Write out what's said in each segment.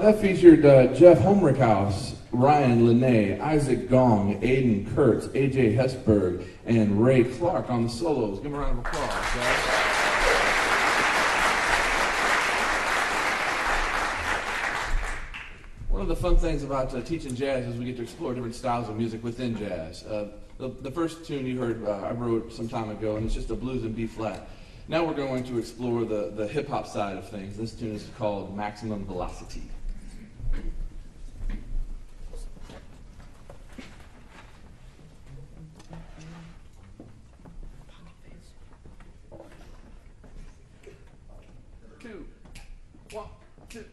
that featured uh, Jeff Homrichhouse, Ryan Lene, Isaac Gong, Aiden Kurtz, AJ Hesberg, and Ray Clark on the solos. Give them a round of applause, guys. One of the fun things about uh, teaching jazz is we get to explore different styles of music within jazz. Uh, the, the, first tune you heard uh, I wrote some time ago, and it's just a blues in B flat. Now we're going to explore the, the hip hop side of things. This tune is called Maximum Velocity. Two, one, two.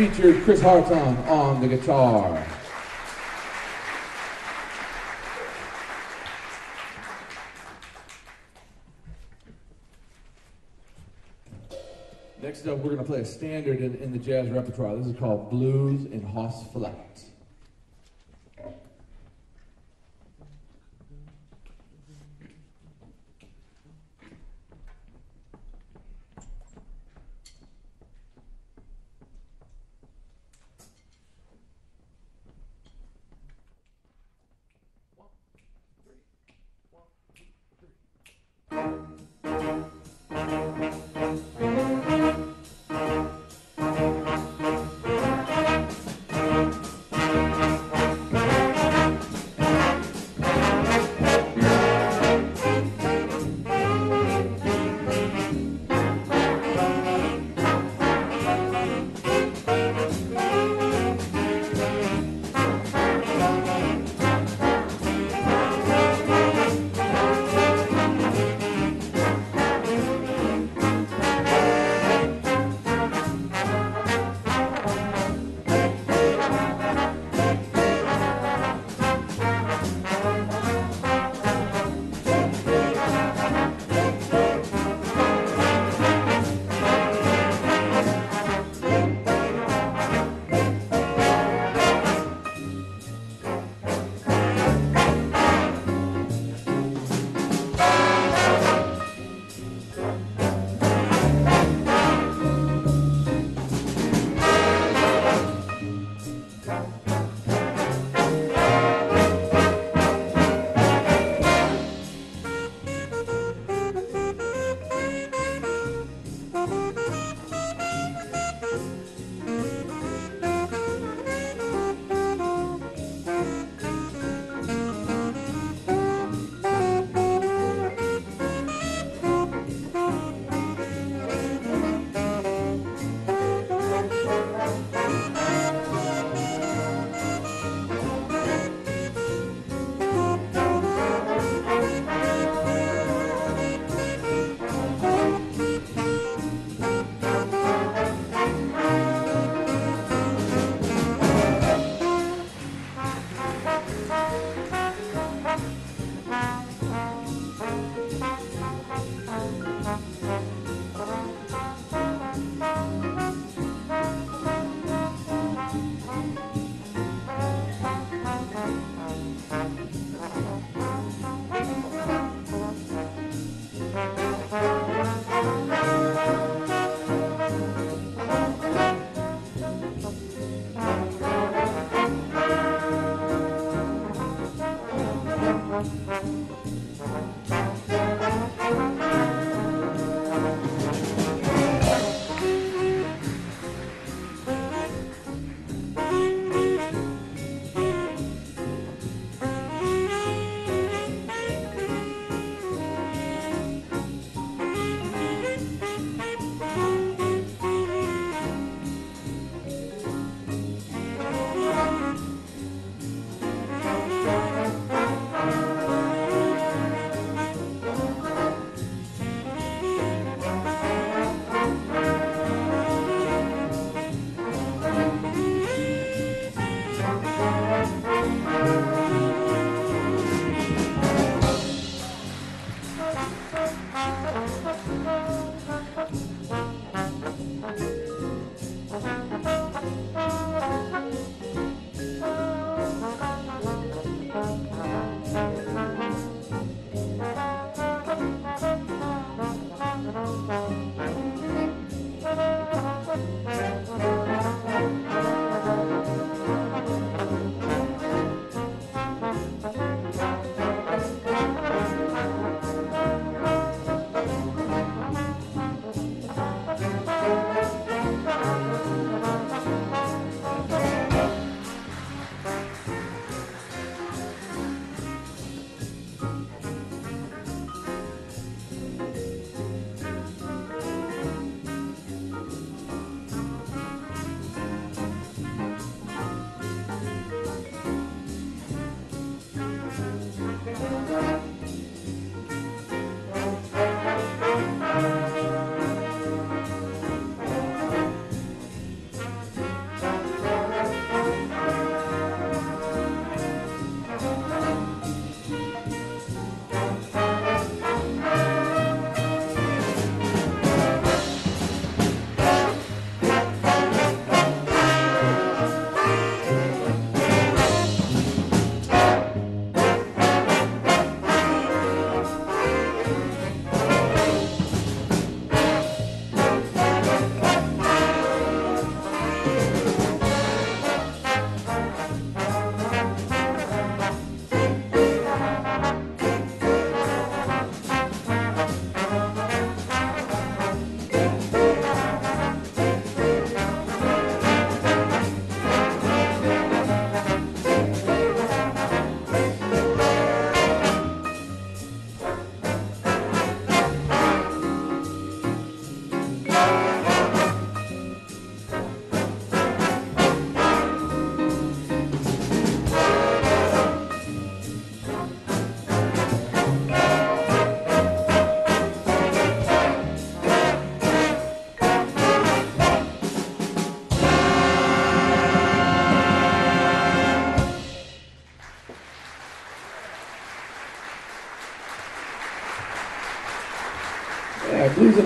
Featured Chris Harton on the guitar. Next up, we're going to play a standard in, in the jazz repertoire. This is called Blues in Hoss Flat.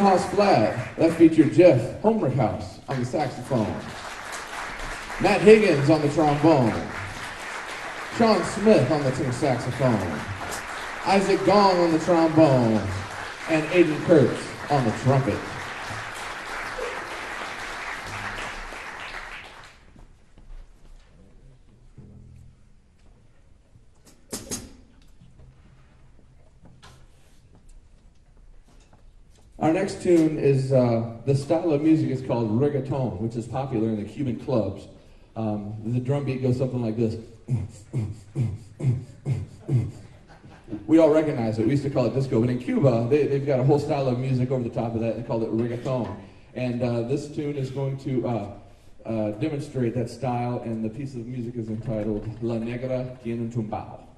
Hoss Flat. That featured Jeff House on the saxophone. Matt Higgins on the trombone. Sean Smith on the tenor saxophone. Isaac Gong on the trombone. And Aiden Kurtz on the trumpet. Our next tune is uh, the style of music is called reggaeton, which is popular in the Cuban clubs. Um, the drum beat goes something like this. we all recognize it. We used to call it disco, but in Cuba, they, have got a whole style of music over the top of that. They call it reggaeton. And uh, this tune is going to uh, uh, demonstrate that style, and the piece of music is entitled La Negra Tiene un Tumbao.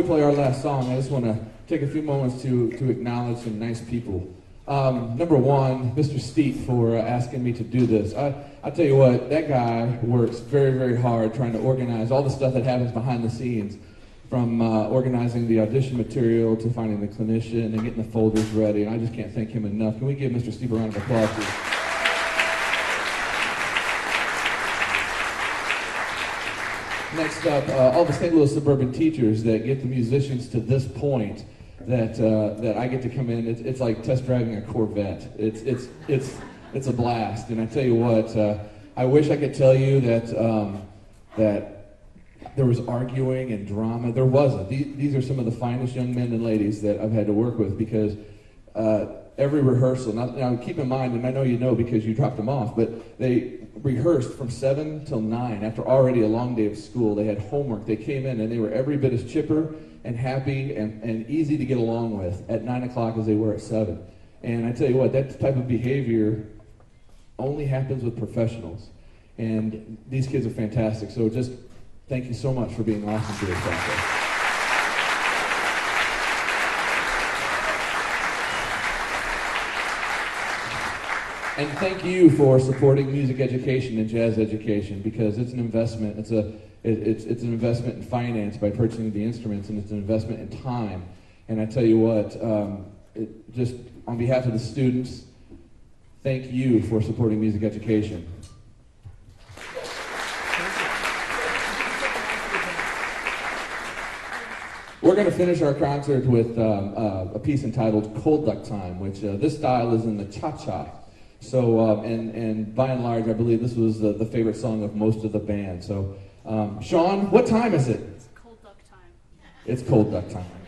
We play our last song, I just want to take a few moments to, to acknowledge some nice people. Um, number one, Mr. Steep for uh, asking me to do this. I, I tell you what, that guy works very, very hard trying to organize all the stuff that happens behind the scenes, from uh, organizing the audition material to finding the clinician and getting the folders ready. And I just can't thank him enough. Can we give Mr. Steep a round of applause? Next up, uh, all the St. Louis suburban teachers that get the musicians to this point that uh, that I get to come in. It's, it's, like test driving a Corvette. It's it's it's it's a blast. And I tell you what, uh, I wish I could tell you that um, that there was arguing and drama. There wasn't. These, these, are some of the finest young men and ladies that I've had to work with because uh, every rehearsal. Now, now, keep in mind, and I know you know because you dropped them off, but they rehearsed from 7 till 9 after already a long day of school. They had homework. They came in and they were every bit as chipper and happy and, and easy to get along with at 9 o'clock as they were at 7. And I tell you what, that type of behavior only happens with professionals. And these kids are fantastic. So just thank you so much for being awesome to us out And thank you for supporting music education and jazz education because it's an investment. It's a it, it's it's an investment in finance by purchasing the instruments, and it's an investment in time. And I tell you what, um, it, just on behalf of the students, thank you for supporting music education. We're going to finish our concert with um, uh, a piece entitled Cold Duck Time, which uh, this style is in the cha-cha. So, um, and, and by and large, I believe this was the, the favorite song of most of the band. So, um, Sean, what time is it? It's cold duck time. It's Cold Duck Time.